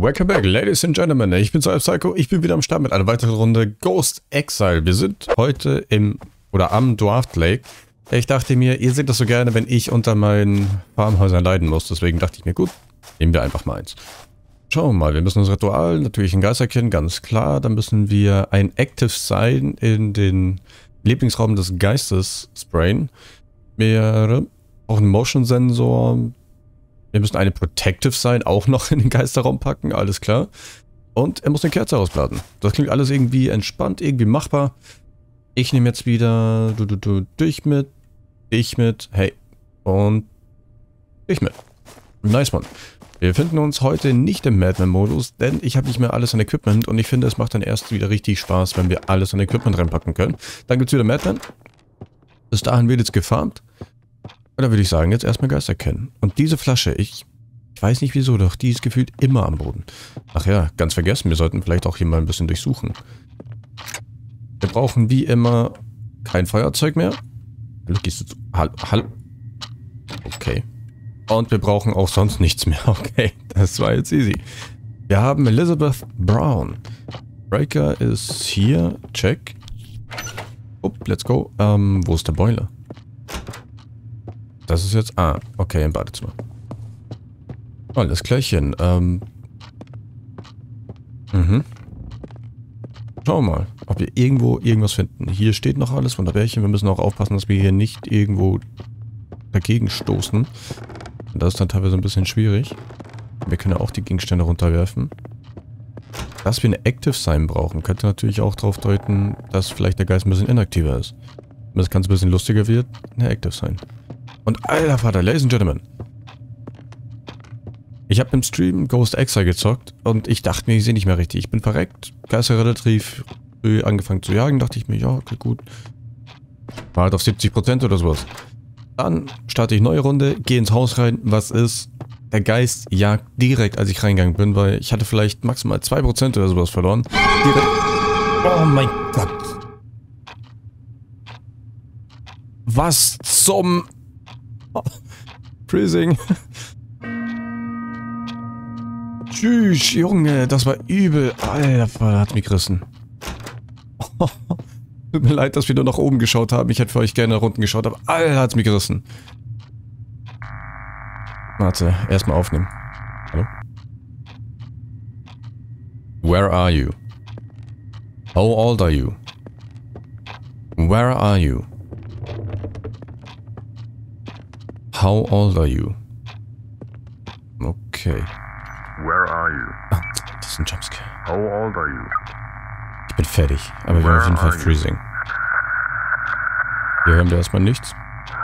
Welcome back, Ladies and Gentlemen. Ich bin Psycho Psycho. Ich bin wieder am Start mit einer weiteren Runde Ghost Exile. Wir sind heute im oder am Dwarf Lake. Ich dachte mir, ihr seht das so gerne, wenn ich unter meinen Farmhäusern leiden muss. Deswegen dachte ich mir, gut, nehmen wir einfach mal eins. Schauen wir mal, wir müssen unser Ritual natürlich einen Geist erkennen, ganz klar. Dann müssen wir ein Active Sign in den Lieblingsraum des Geistes sprayen. Wir brauchen einen Motion Sensor, wir müssen eine Protective sein, auch noch in den Geisterraum packen, alles klar. Und er muss eine Kerze ausblasen. Das klingt alles irgendwie entspannt, irgendwie machbar. Ich nehme jetzt wieder du, du, du, dich mit, dich mit, hey, und dich mit. Nice one. Wir finden uns heute nicht im Madman-Modus, denn ich habe nicht mehr alles an Equipment und ich finde, es macht dann erst wieder richtig Spaß, wenn wir alles an Equipment reinpacken können. Dann gibt es wieder Madman. Bis dahin wird jetzt gefarmt. Und dann würde ich sagen, jetzt erstmal Geister kennen. Und diese Flasche, ich, ich weiß nicht wieso, doch die ist gefühlt immer am Boden. Ach ja, ganz vergessen, wir sollten vielleicht auch hier mal ein bisschen durchsuchen. Wir brauchen wie immer kein Feuerzeug mehr. Hallo, gehst du zu... Hallo, hallo. Okay. Und wir brauchen auch sonst nichts mehr. Okay, das war jetzt easy. Wir haben Elizabeth Brown. Breaker ist hier. Check. Up, let's go. Ähm, wo ist der Boiler? Das ist jetzt... Ah, okay, im Badezimmer. Alles klärchen. Ähm. Mhm. Schauen wir mal, ob wir irgendwo irgendwas finden. Hier steht noch alles, Wunderbärchen. Wir müssen auch aufpassen, dass wir hier nicht irgendwo dagegen stoßen. Und das ist dann teilweise ein bisschen schwierig. Wir können ja auch die Gegenstände runterwerfen. Dass wir eine Active Sign brauchen, könnte natürlich auch darauf deuten, dass vielleicht der Geist ein bisschen inaktiver ist. Das Ganze ein bisschen lustiger wird, eine Active Sign. Und alter Vater, Ladies and Gentlemen. Ich habe im Stream Ghost Exile gezockt und ich dachte mir, ich sehe nicht mehr richtig. Ich bin verreckt. Geister relativ früh angefangen zu jagen. Dachte ich mir, ja, okay, gut. War halt auf 70% oder sowas. Dann starte ich neue Runde, gehe ins Haus rein. Was ist? Der Geist jagt direkt, als ich reingegangen bin, weil ich hatte vielleicht maximal 2% oder sowas verloren. Direkt. Oh mein Gott. Was zum... Freezing. Tschüss, Junge, das war übel. Alter, hat mich gerissen. Tut mir leid, dass wir nur nach oben geschaut haben. Ich hätte für euch gerne nach unten geschaut, aber Alter, hat's mich gerissen. Warte, erstmal aufnehmen. Hallo? Where are you? How old are you? Where are you? How old are you? Okay. Where are you? Ah, das ist ein Jumpscare. How old are you? Ich bin fertig, aber wir haben auf jeden Fall Freezing. Hier hören wir erstmal nichts.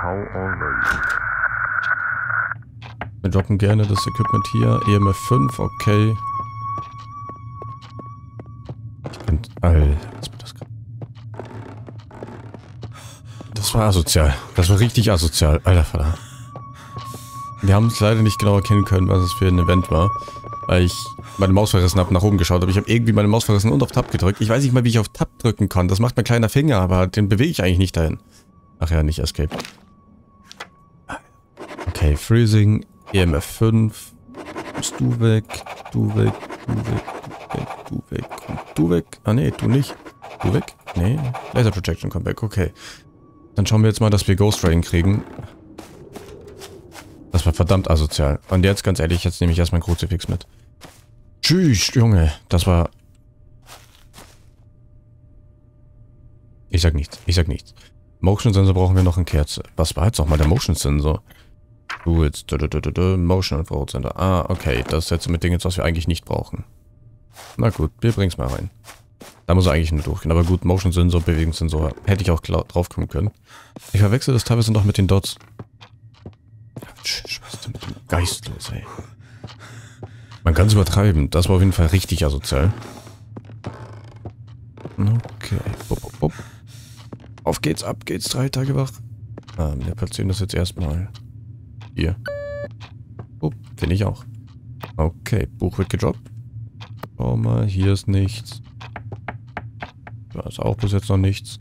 How old are you? Wir droppen gerne das Equipment hier. EMF 5, okay. Ich bin... Alter, das, das war asozial. Das war richtig asozial. Alter Vater. Wir haben es leider nicht genau erkennen können, was es für ein Event war, weil ich meine Maus verrissen habe, nach oben geschaut habe. Ich habe irgendwie meine Maus verrissen und auf Tab gedrückt. Ich weiß nicht mal, wie ich auf Tab drücken kann. Das macht mein kleiner Finger, aber den bewege ich eigentlich nicht dahin. Ach ja, nicht Escape. Okay, Freezing, EMF 5. Bist du weg, du weg, du weg, du weg, du weg und du weg. Ah nee, du nicht. Du weg? Nee. Laser Projection kommt weg, okay. Dann schauen wir jetzt mal, dass wir Ghost Rain kriegen. Das war verdammt asozial. Und jetzt, ganz ehrlich, jetzt nehme ich erstmal ein Kruzifix mit. Tschüss, Junge. Das war... Ich sag nichts. Ich sag nichts. Motion Sensor brauchen wir noch eine Kerze. Was war jetzt nochmal der Motion Sensor? Du jetzt... Motion Infrared Sensor. Ah, okay. Das ist jetzt mit Dingen, was wir eigentlich nicht brauchen. Na gut, wir bringen's mal rein. Da muss er eigentlich nur durchgehen. Aber gut, Motion Sensor, Bewegungssensor. Hätte ich auch drauf kommen können. Ich verwechsel das teilweise noch mit den Dots. Was mit dem Geist ey? Man kann es übertreiben. Das war auf jeden Fall richtig asozial. Okay. Bup, bup, bup. Auf geht's, ab geht's. Drei Tage wach. Ähm, wir platzieren das jetzt erstmal hier. Oh, finde ich auch. Okay, Buch wird gedroppt. Schau mal, hier ist nichts. Da ist auch bis jetzt noch nichts.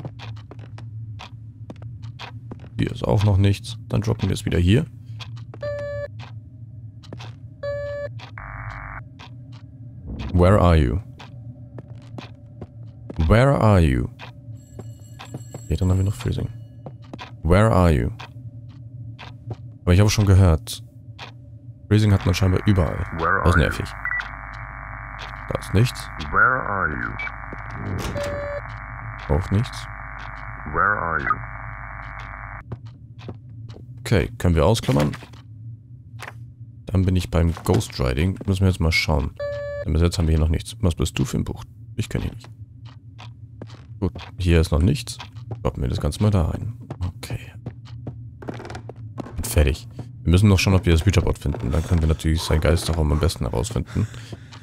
Hier ist auch noch nichts. Dann droppen wir es wieder hier. Where are you? Where are you? Okay, dann haben wir noch Freezing. Where are you? Aber ich habe schon gehört. Freezing hat man scheinbar überall. Das ist nervig. Da ist nichts. Where are you? Auch nichts. Where are you? Okay, können wir ausklammern. Dann bin ich beim Ghost Riding. Müssen wir jetzt mal schauen. Denn bis jetzt haben wir hier noch nichts. Was bist du für ein Buch? Ich kenne ihn nicht. Gut, hier ist noch nichts. Droppen wir das Ganze mal da rein. Okay. Und fertig. Wir müssen noch schauen, ob wir das Futureboard finden. Dann können wir natürlich sein Geisterraum am besten herausfinden.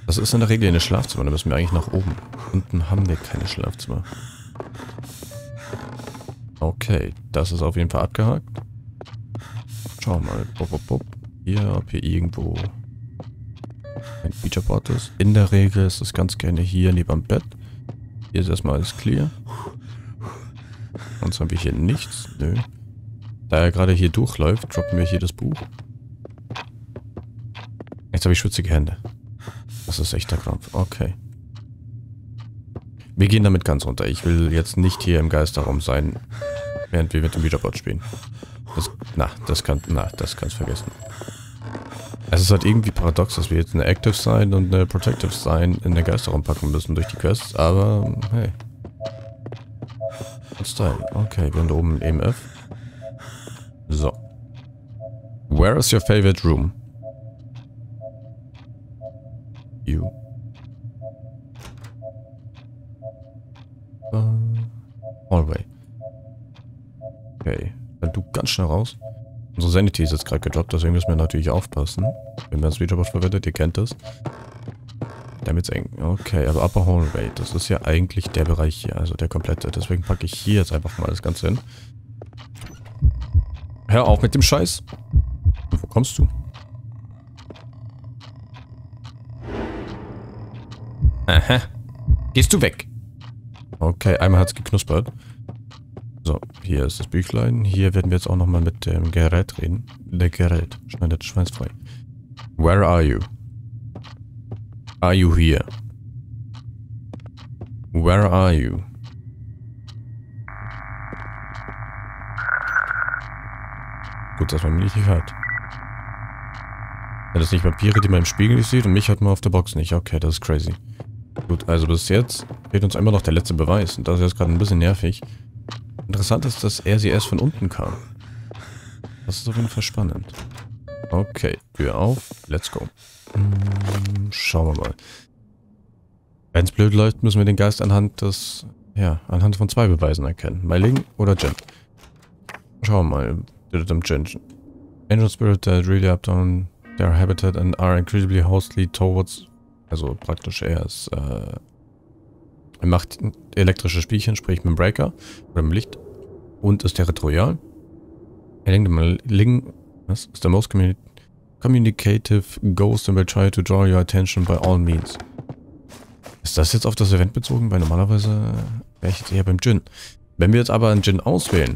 Das ist in der Regel in das Schlafzimmer. Da müssen wir eigentlich nach oben. Unten haben wir keine Schlafzimmer. Okay, das ist auf jeden Fall abgehakt. Schauen wir mal. Bop, bop, bop. Hier, ob hier irgendwo ein Featureboard ist. In der Regel ist es ganz gerne hier neben dem Bett. Hier ist erstmal alles clear. Sonst haben wir hier nichts. Nö. Da er gerade hier durchläuft, droppen wir hier das Buch. Jetzt habe ich schwitzige Hände. Das ist echter Krampf. Okay. Wir gehen damit ganz runter. Ich will jetzt nicht hier im Geisterraum sein, während wir mit dem Featureboard spielen. Das, na, das kann, na, das kannst vergessen. Es ist halt irgendwie paradox, dass wir jetzt eine Active Sign und eine Protective Sign in den Geisterraum packen müssen durch die Quests, aber hey. Style. Okay, wir haben da oben ein EMF. So. Where is your favorite room? You. Äh, hallway. Okay. Dann du ganz schnell raus. Unsere Sanity ist jetzt gerade gedroppt, deswegen müssen wir natürlich aufpassen. Wenn man Videobot verwendet, ihr kennt das. Damit's eng. Okay, aber Upper Hallway, das ist ja eigentlich der Bereich hier, also der komplette. Deswegen packe ich hier jetzt einfach mal das Ganze hin. Hör auf mit dem Scheiß. Wo kommst du? Aha. Gehst du weg? Okay, einmal hat's geknuspert. So, hier ist das Büchlein. Hier werden wir jetzt auch nochmal mit dem Gerät reden. Der Gerät. Schneidet schweinsfrei. Where are you? Are you here? Where are you? Gut, dass man mich nicht hört. Ja, das sind nicht Vampire, die man im Spiegel nicht sieht und mich hört man auf der Box nicht. Okay, das ist crazy. Gut, also bis jetzt fehlt uns immer noch der letzte Beweis. Und das ist jetzt gerade ein bisschen nervig. Interessant ist, dass er sie erst von unten kam. Das ist auf jeden Fall spannend. Okay, Tür auf. Let's go. Hm, schauen wir mal. Wenn es blöd läuft, müssen wir den Geist anhand des, ja, anhand von zwei Beweisen erkennen. Meiling oder Jin. Schauen wir mal. Jin. Angel Spirit that really up down their habitat and are incredibly hostily towards, also praktisch er ist, äh, er macht elektrische Spielchen, sprich mit dem Breaker oder mit dem Licht und ist territorial. Er denkt mal, Ling, was ist der most communi communicative ghost and will try to draw your attention by all means. Ist das jetzt auf das Event bezogen? Weil normalerweise wäre ich jetzt eher beim Djinn. Wenn wir jetzt aber einen Djinn auswählen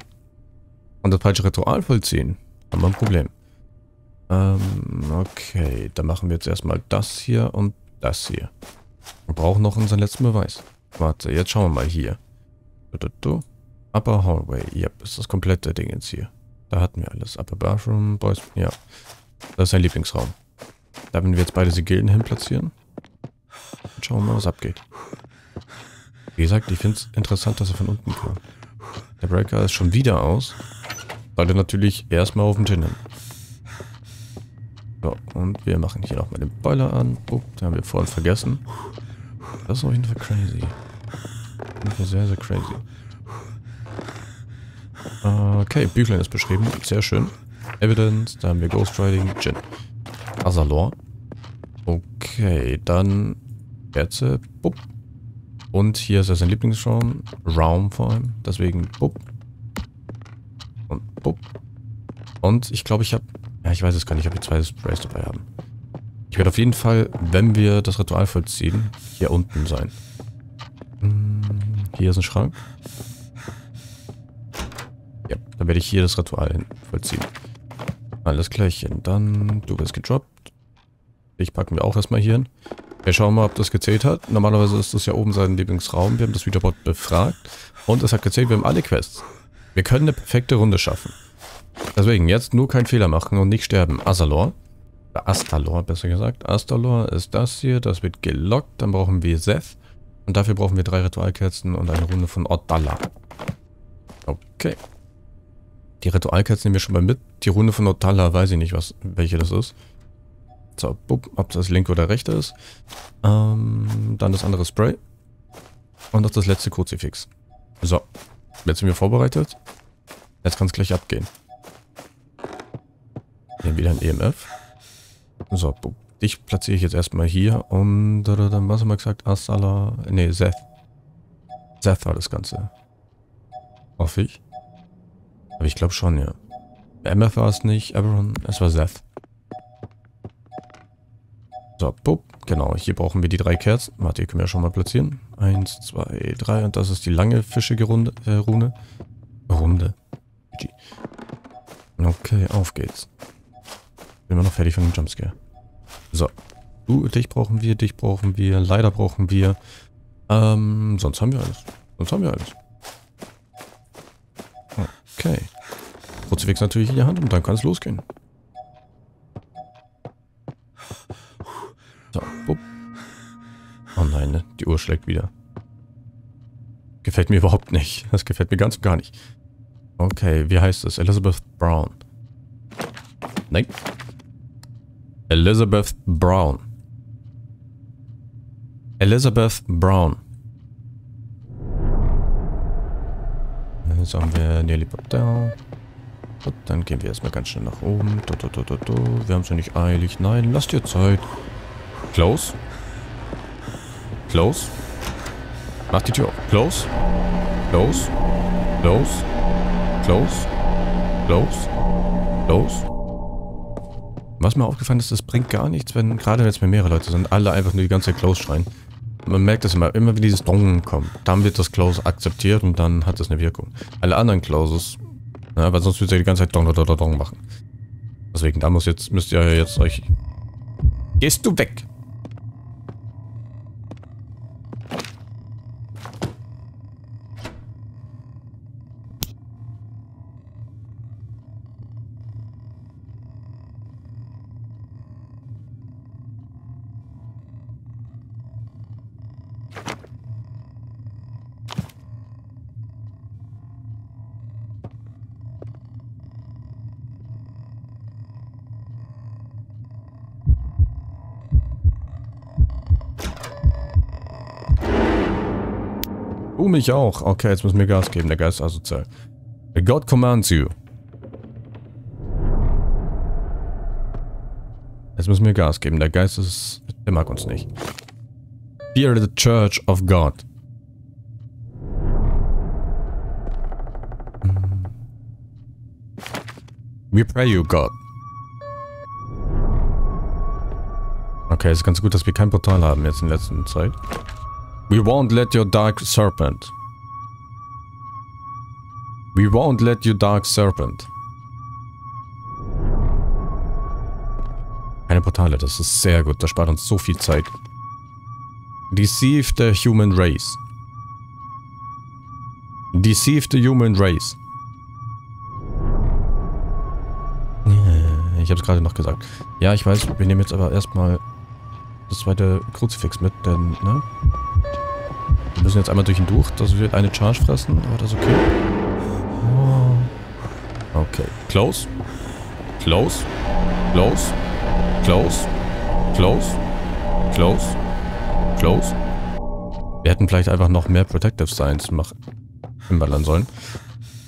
und das falsche Ritual vollziehen, haben wir ein Problem. Ähm, okay, dann machen wir jetzt erstmal das hier und das hier. Wir brauchen noch unseren letzten Beweis. Warte, jetzt schauen wir mal hier. Upper Hallway. Yep, ist das komplette Ding jetzt hier. Da hatten wir alles. Upper Bathroom, Boys. Ja. Das ist sein Lieblingsraum. Da werden wir jetzt beide Sigillen hin platzieren. Und schauen wir mal, was abgeht. Wie gesagt, ich finde es interessant, dass er von unten kam. Der Breaker ist schon wieder aus. Sollte natürlich erstmal auf den Gin hin. So, und wir machen hier nochmal den Boiler an. Oh, den haben wir vorhin vergessen. Das ist auf jeden Fall crazy. Sehr, sehr crazy. Okay, Büchlein ist beschrieben. Sehr schön. Evidence, da haben wir Ghost Riding, Jin. Azalor. Okay, dann Kerze, bupp. Und hier ist er sein Lieblingsraum. Raum vor allem. Deswegen bupp. Und bupp. Und ich glaube, ich habe... Ja, ich weiß es gar nicht, ob wir zwei Sprays dabei haben. Ich werde auf jeden Fall, wenn wir das Ritual vollziehen, hier unten sein. Hier ist ein Schrank. Ja, dann werde ich hier das Ritual vollziehen. Alles klärchen. Dann, du wirst gedroppt. Ich packen wir auch erstmal hier hin. Wir schauen mal, ob das gezählt hat. Normalerweise ist das ja oben sein Lieblingsraum. Wir haben das Videobot befragt. Und es hat gezählt, wir haben alle Quests. Wir können eine perfekte Runde schaffen. Deswegen, jetzt nur keinen Fehler machen und nicht sterben. Asalor. Astalor, besser gesagt. Astalor ist das hier. Das wird gelockt. Dann brauchen wir Seth. Und dafür brauchen wir drei Ritualkerzen und eine Runde von Ordalla. Okay. Die Ritualkerzen nehmen wir schon mal mit. Die Runde von Ordalla weiß ich nicht, was, welche das ist. So, bup, ob das linke oder rechte ist. Ähm, dann das andere Spray. Und das das letzte Kruzifix. So, jetzt sind wir vorbereitet. Jetzt kann es gleich abgehen. Nehmen wieder ein EMF. So, bup. Dich platziere ich jetzt erstmal hier und dann was haben wir gesagt? Asala, nee, Seth. Seth war das Ganze. Hoffe ich. Aber ich glaube schon, ja. MF war es nicht, Everon, es war Seth. So, bup, genau, hier brauchen wir die drei Kerzen. Warte, hier können wir ja schon mal platzieren. Eins, zwei, drei und das ist die lange fischige Runde, äh, Rune. Runde. Okay, auf geht's. Bin wir noch fertig von dem Jumpscare. So. Du, dich brauchen wir, dich brauchen wir, leider brauchen wir. Ähm, sonst haben wir alles. Sonst haben wir alles. Okay. Kruzifix natürlich in die Hand und dann kann es losgehen. So, bupp. Oh nein, ne? die Uhr schlägt wieder. Gefällt mir überhaupt nicht. Das gefällt mir ganz und gar nicht. Okay, wie heißt es? Elizabeth Brown. Nein. Elizabeth Brown. Elizabeth Brown. Jetzt haben wir Pop Down. Und dann gehen wir erstmal ganz schnell nach oben. Do, do, do. Wir haben es ja nicht eilig. Nein, lasst dir Zeit. Close. Close. Mach die Tür auf. Close. Close. Close. Close. Close. Close. Was mir aufgefallen ist, das bringt gar nichts, wenn, gerade wenn es mehr mehrere Leute sind, alle einfach nur die ganze Zeit Close schreien. Man merkt das immer, immer wie dieses Dong kommt. Dann wird das Close akzeptiert und dann hat es eine Wirkung. Alle anderen Closes, ja, weil sonst wird ihr die ganze Zeit Dong, Dong, Dong machen. Deswegen, da muss jetzt, müsst ihr jetzt euch... Gehst du weg! Du mich auch. Okay, jetzt müssen wir Gas geben. Der Geist ist asozial. God commands you. Jetzt müssen wir Gas geben. Der Geist ist... Der mag uns nicht. Fear the Church of God. We pray you, God. Okay, es ist ganz gut, dass wir kein Portal haben jetzt in letzter Zeit. We won't let your dark serpent. We won't let you dark serpent. Keine Portale, das ist sehr gut. Das spart uns so viel Zeit. Deceive the human race. Deceive the human race. Ich habe es gerade noch gesagt. Ja, ich weiß, wir nehmen jetzt aber erstmal das zweite Kruzifix mit, denn, ne? Müssen jetzt einmal durch ihn durch. Das wird eine Charge fressen, aber das okay. Okay. Close. Close. Close. Close. Close. Close. Close. Wir hätten vielleicht einfach noch mehr Protective Science machen, hinballern sollen.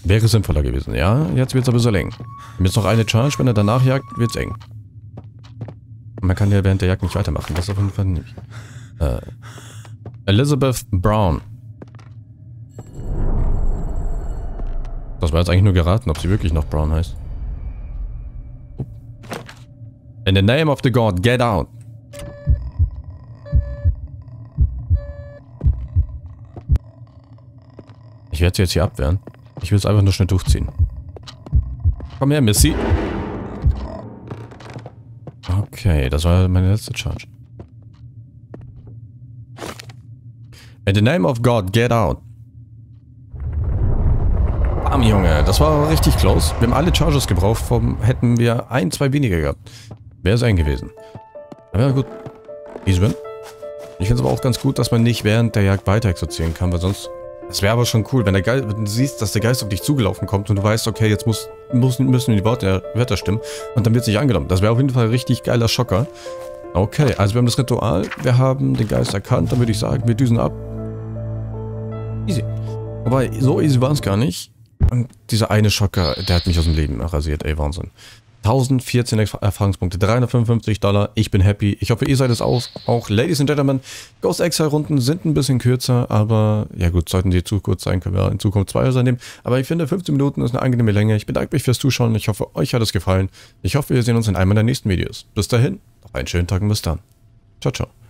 Wäre sinnvoller gewesen. Ja, jetzt wird es aber so eng. Jetzt noch eine Charge, wenn er danach jagt, wird es eng. Man kann ja während der Jagd nicht weitermachen. Das auf jeden Fall nicht. Äh, Elizabeth Brown. Das war jetzt eigentlich nur geraten, ob sie wirklich noch Brown heißt. In the name of the God, get out. Ich werde sie jetzt hier abwehren. Ich will es einfach nur schnell durchziehen. Komm her, Missy. Okay, das war meine letzte Charge. In the name of God, get out. Bam, Junge, das war richtig close. Wir haben alle Charges gebraucht, vom hätten wir ein, zwei weniger gehabt. Wäre es ein gewesen. Aber ja, gut. Easy win. Ich finde es aber auch ganz gut, dass man nicht während der Jagd weiter exorzieren kann, weil sonst... Das wäre aber schon cool, wenn, der Geist, wenn du siehst, dass der Geist auf dich zugelaufen kommt und du weißt, okay, jetzt muss, muss, müssen die Worte, Wörter stimmen und dann wird es nicht angenommen. Das wäre auf jeden Fall ein richtig geiler Schocker. Okay, also wir haben das Ritual, wir haben den Geist erkannt, dann würde ich sagen, wir düsen ab. Easy. Wobei, so easy war es gar nicht. Und dieser eine Schocker, der hat mich aus dem Leben rasiert, ey, Wahnsinn. 1014 Erfahrungspunkte, 355 Dollar. Ich bin happy. Ich hoffe, ihr seid es auch. Auch, Ladies and Gentlemen, Ghost Exile Runden sind ein bisschen kürzer, aber ja gut, sollten die zu kurz sein, können wir in Zukunft zwei Häuser nehmen. Aber ich finde, 15 Minuten ist eine angenehme Länge. Ich bedanke mich fürs Zuschauen. Ich hoffe, euch hat es gefallen. Ich hoffe, wir sehen uns in einem der nächsten Videos. Bis dahin, noch einen schönen Tag und bis dann. Ciao, ciao.